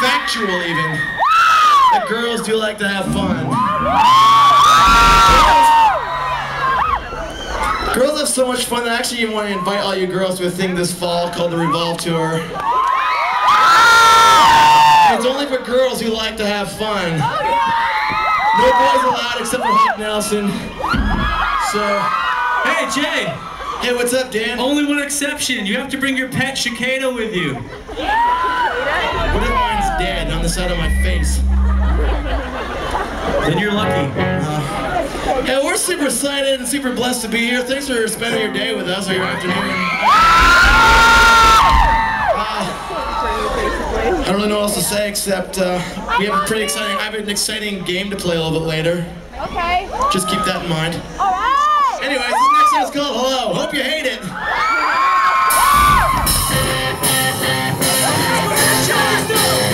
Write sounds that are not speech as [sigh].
factual even, that girls do like to have fun. Girls have so much fun that I actually even want to invite all you girls to a thing this fall called the Revolve Tour. It's only for girls who like to have fun. No boys allowed except for Hawk Nelson. So, Hey, Jay, hey, what's up, Dan? only one exception. You have to bring your pet Cicada with you. What if mine's dead on the side of my face? [laughs] Then you're lucky. Yeah, we're super excited and super blessed to be here. Thanks for spending your day with us or your afternoon. Uh, I don't really know what else to say except uh, we have a pretty exciting. I have an exciting game to play a little bit later. Okay. Just keep that in mind. All right. Anyways,